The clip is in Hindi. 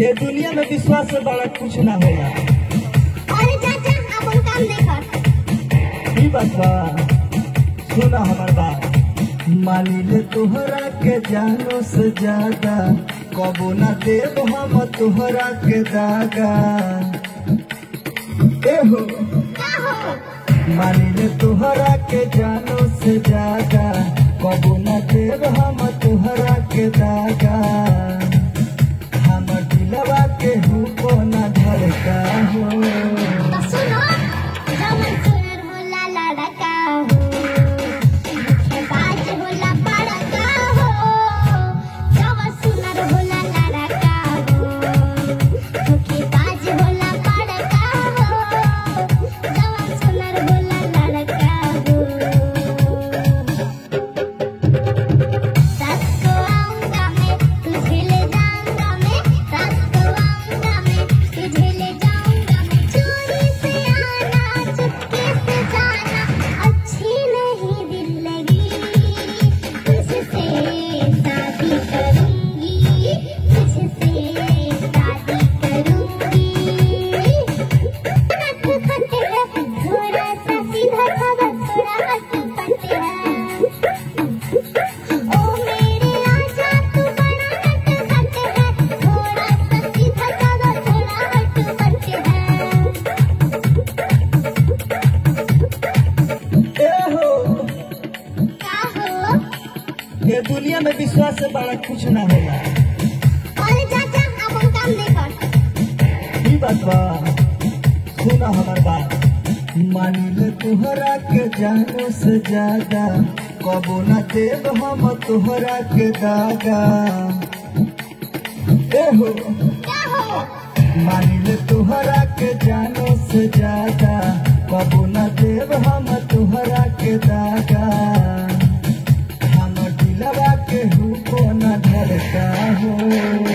ये दुनिया में विश्वास से बड़ा कुछ ना होला अरे चाचा अपन काम देखो। ई बात बा? सुना हमार बात। मानी ले तोहरा के जानो से ज़्यादा कबो ना देव हम तोहरा के दागा। ए हो। का हो? मानी ले तोहरा के जानो से ज़्यादा के दागा ये दुनिया में विश्वास से बड़ा कुछ ना होला अरे चाचा अपन काम देखो ई बात बा सुना हमार बात। मानी ले तोहरा के जानो से ज़्यादा कबो ना देव हम तुहरा के दागा ए हो मानी ले तोहरा के जानो से ज़्यादा कबो ना देव हम तोहरा के दागा Música